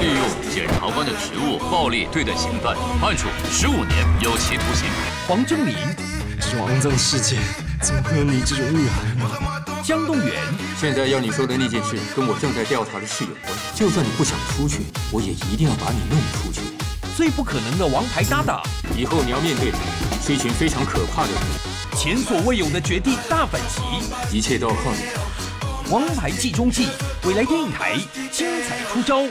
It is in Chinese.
利用检察官的职务暴力对待刑犯，判处十五年有期徒刑。黄正明，这种肮脏事件，怎么会有你这种女孩呢？江东远，现在要你说的那件事，跟我正在调查的事有关。就算你不想出去，我也一定要把你弄出去。最不可能的王牌搭档，以后你要面对的是一群非常可怕的人。前所未有的绝地大反击，一切都要靠你。王牌计中计，未来电影台精彩出招。